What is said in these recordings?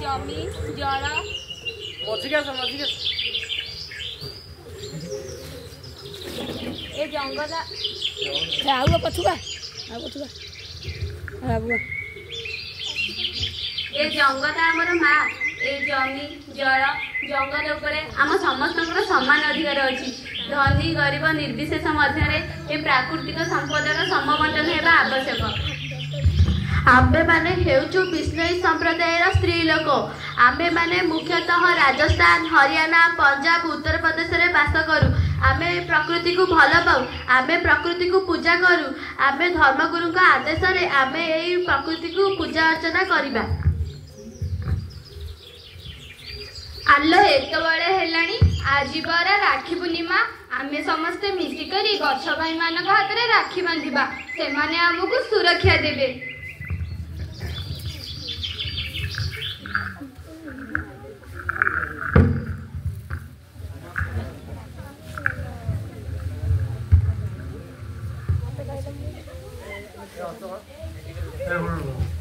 জমি জল মজি গেছে মজি গেছে ଏ ଆଗୁଆ ଏ ଜଙ୍ଗଲ ଆମର ମା ଏ ଜମି ଜଳ ଜଙ୍ଗଲ ଉପରେ ଆମ ସମସ୍ତଙ୍କର ସମାନ ଅଧିକାର ଅଛି। ଧନୀ ଗରିବ ନିର୍ବିଶେଷ ମଧ୍ୟରେ ଏ ପ୍ରାକୃତିକ ସମ୍ପଦର ସମବଣ୍ଟନ ହେବା ଆବଶ୍ୟକ। ଆମ୍ଭେମାନେ ହେଉଛୁ ବିଷ୍ଣୋଇ ସମ୍ପ୍ରଦାୟର ସ୍ତ୍ରୀ ଲୋକ ଆମ୍ଭେମାନେ ମୁଖ୍ୟତଃ ରାଜସ୍ଥାନ ହରିୟାଣା ପଞ୍ଜାବ ଉତ୍ତରପ୍ରଦେଶରେ ବାସ କରୁ। ଆମେ ପ୍ରକୃତିକୁ ଭଲ ପାଉ ଆମେ ପ୍ରକୃତିକୁ ପୂଜା କରୁ ଆମେ ଧର୍ମଗୁରୁଙ୍କ ଆଦେଶରେ ଆମେ ଏଇ ପ୍ରକୃତିକୁ ପୂଜା ଅର୍ଚ୍ଚନା କରିବା। ଆଲୋ ଏତେବେଳେ ହେଲାଣି। ଆଜି ପରା ରାକ୍ଷୀ ପୂର୍ଣ୍ଣିମା ଆମେ ସମସ୍ତେ ମିଶିକରି ଗଛ ଭାଇମାନଙ୍କ ହାତରେ ରାକ୍ଷୀ ବାନ୍ଧିବା। ସେମାନେ ଆମକୁ ସୁରକ୍ଷା ଦେବେ। 야, 또. 잘 모르고.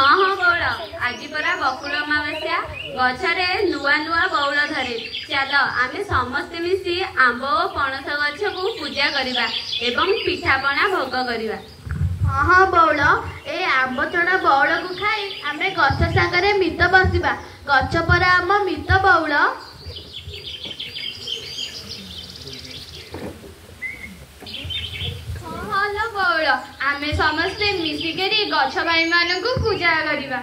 ହଁ ହଁ ବଉଳ। ଆଜି ପରା ବକୁଳ ଅମାବାସ୍ୟା। ଗଛରେ ନୂଆ ନୂଆ ବଉଳ ଧରେ ଚାଲ ଆମେ ସମସ୍ତେ ମିଶି ଆମ୍ବ ଓ ପଣସ ଗଛକୁ ପୂଜା କରିବା ଏବଂ ପିଠାପଣା ଭୋଗ କରିବା। ହଁ ହଁ ବଉଳ। ଏ ଆମ୍ବ ଚଣା ବଉଳକୁ ଖାଇ ଆମେ ଗଛ ସାଙ୍ଗରେ ମିତ ବସିବା। ଗଛ ପରା ଆମ ମିତ ବଉଳ। ହଁ ହଁ ଲୋ ବଉଳ ଆମେ ସମସ୍ତେ ମିଶିକରି ଗଛ ଭାଇମାନଙ୍କୁ ପୂଜା କରିବା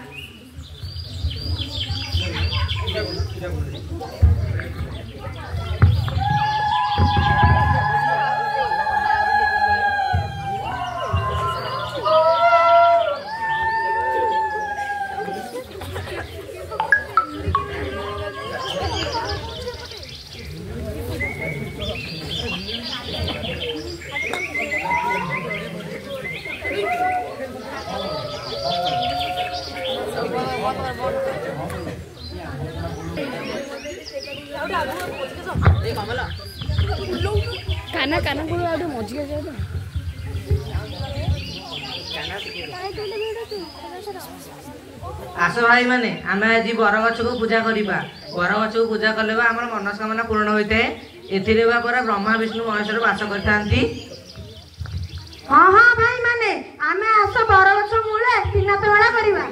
କାନା କାନା ଗୁଡ଼ ଆଉ ଟିକେ ମଝିକି ତ। ଆସ ଭାଇମାନେ ଆମେ ଆଜି ବରଗଛକୁ ପୂଜା କରିବା। ବରଗଛକୁ ପୂଜା କଲେ ବା ଆମର ମନସ୍କାମନା ପୂରଣ ହୋଇଥାଏ। ଏଥିରେ ବା ପରା ବ୍ରହ୍ମା ବିଷ୍ଣୁ ମହେଶ୍ୱର ବାସ କରିଥାନ୍ତି। ହଁ ହଁ ଭାଇମାନେ ଆମେ ଆସ ବରଗଛ ମୂଳେ ପିନାତ ବେଳା କରିବା।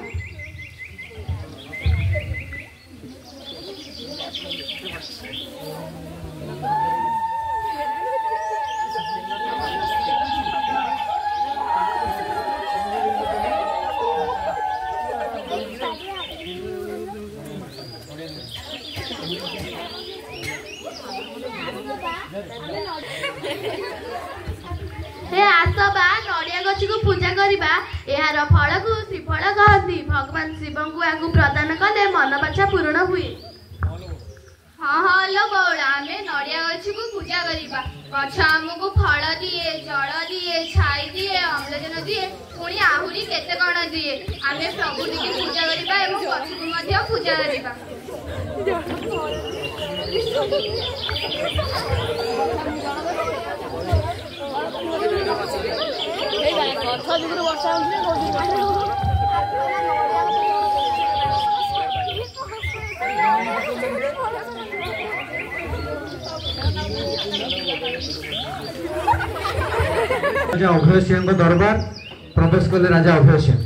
ହେ ଆସ ବା ନଡ଼ିଆ ଗଛକୁ ପୂଜା କରିବା। ଏହାର ଫଳକୁ ଶ୍ରୀଫଳ କହନ୍ତି। ଭଗବାନ ଶିବଙ୍କୁ ଏହାକୁ ପ୍ରଦାନ କଲେ ମନବାଛା ପୂରଣ ହୁଏ। ହଁ ହଁ ଲୋ ବଉଳ ଆମେ ନଡ଼ିଆ ଗଛକୁ ପୂଜା କରିବା। ଗଛ ଆମକୁ ଫଳ ଦିଏ ଜଳ ଦିଏ ଛାଇ ଦିଏ ଅମ୍ଳଜାନ ଦିଏ ପୁଣି ଆହୁରି କେତେ କଣ ଦିଏ। ଆମେ ପ୍ରକୃତିକୁ ପୂଜା କରିବା ଏବଂ ଗଛକୁ ମଧ୍ୟ ପୂଜା କରିବା। কথা যদি বর্ষা রাজা অভয় সিংহ দরবার প্রবেশ কলে রাজা অভয় সিংহ।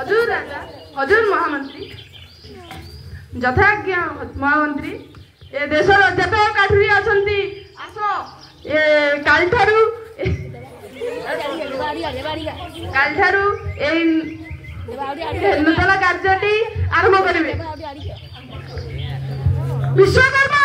হজুর রাজা হজুর মহামন্ত্রী যথাজ্ঞা মহামন্ত্রী এ দেশর যেত কাঠুরি অছন্তি আস এ কালঠারু কালঠারু এই নূতন কার্যটি আরম্ভ করিবে বিশ্বকর্মা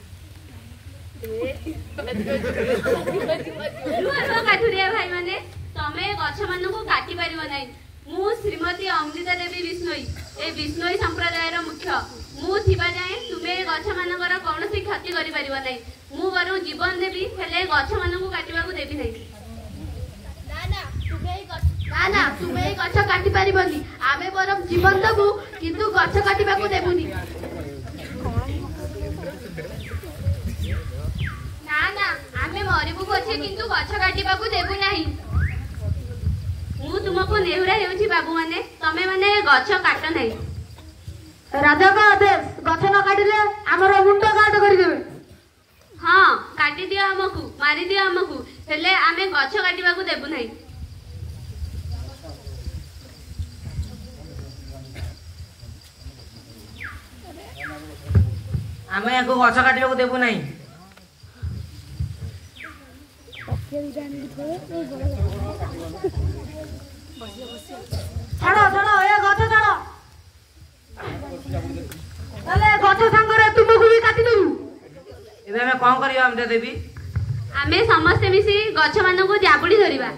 ଅମୃତା ଦେବୀ ବିଷ୍ଣୋଇ। ଏ ବିଷ୍ଣୋଇ ଗଛ କାଟି ପାରିବନି ଆମେ ବରଂ ଜୀବନ ଦେବୁ କିନ୍ତୁ ଗଛ କାଟିବାକୁ ଦେବୁନି। ମରିବୁ ପଛେ କିନ୍ତୁ ଗଛ କାଟିବାକୁ ଦେବୁ ନାହିଁ। ମୁଁ ତୁମକୁ ନେହୁରା ହେଉଛି ବାବୁମାନେ। ତମେ ମାନେ ଏ ଗଛ କାଟ ନାହିଁ। ରାଜାଙ୍କ ଆଦେଶ ଗଛ ନ କାଟିଲେ ଆମର ମୁଣ୍ଡ କାଟ କରିଦେବେ। ହଁ କାଟିଦିଅ ଆମକୁ ମାରିଦିଅ ଆମକୁ ହେଲେ ଆମେ ଗଛ କାଟିବାକୁ ଦେବୁ ନାହିଁ। ଆମେ ୟାକୁ ଗଛ କାଟିବାକୁ ଦେବୁ ନାହିଁ। ଗଛ ଗଛ ଆମେ ସମସ୍ତେ ମିଶି ଗଛମାନଙ୍କୁ ଜାବୁଡି ଧରିବା।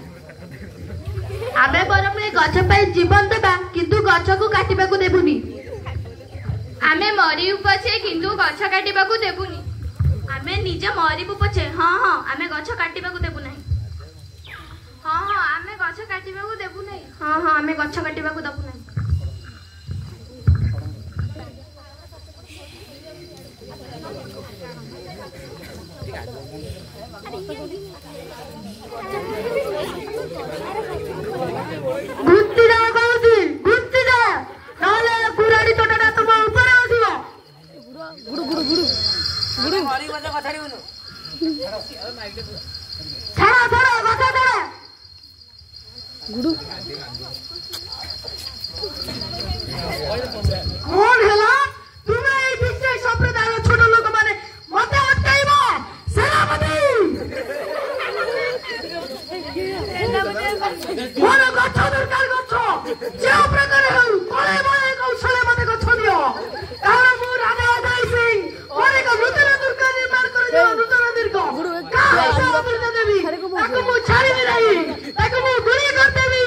ଆମେ ବରଂ ଏ ଗଛ ପାଇଁ ଜୀବନ ଦେବା କିନ୍ତୁ ଗଛକୁ କାଟିବାକୁ ଦେବୁନି। ଆମେ ମରିବୁ ପଛେ କିନ୍ତୁ ଗଛ କାଟିବାକୁ ଦେବୁନି। ଆମେ ନିଜେ ମରିବୁ ପଛେ। ହଁ ହଁ ଆମେ ଗଛ କାଟିବାକୁ ଦେବୁ ନାହିଁ। ହଁ ହଁ ଆମେ ଗଛ କାଟିବାକୁ ଦେବୁ ନାହିଁ। ହଁ ହଁ ଆମେ ଗଛ କାଟିବାକୁ ଦବୁ ନାହିଁ। ଘୁଞ୍ଚି গুরু। কোন হেলা তুমি এই বিশ্বের সম্প্রদায় ছোট লোক মানে মতে অত্যাইব গছ দরকার গছ যে প্রকারে হল কলে বলে কৌশলে କରିଦେବି ତାକୁ ମୁଁ ଛାଡ଼ିବି ନାହିଁ ତାକୁ ମୁଁ ଗୁଳି କରିଦେବି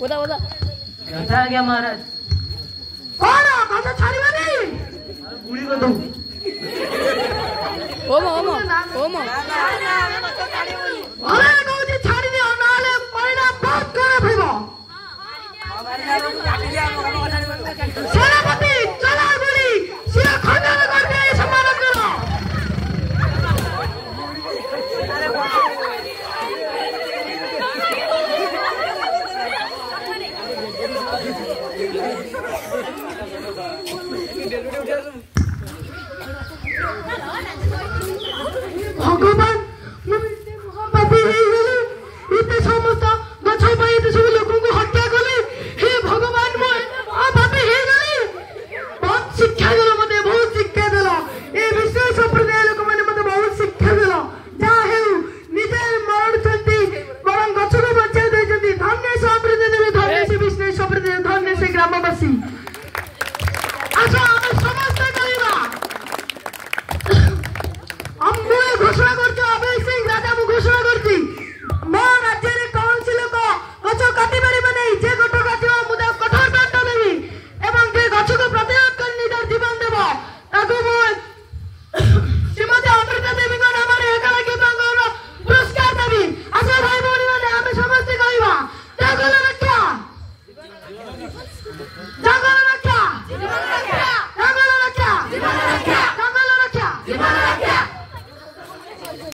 ବୋଦା ବୋଦା କଥା ଆଜ୍ଞା ମହାରାଜ କଣ କଥା ଛାଡ଼ିବା ନାହିଁ ଗୁଳି କରିଦେବୁ ଓମ ଓମ ଓମ ଘରେ କହୁଛି ଛାଡ଼ିଦିଅ ନହେଲେ ପରିଣାମ ବହୁତ ଖରାପ ହେବ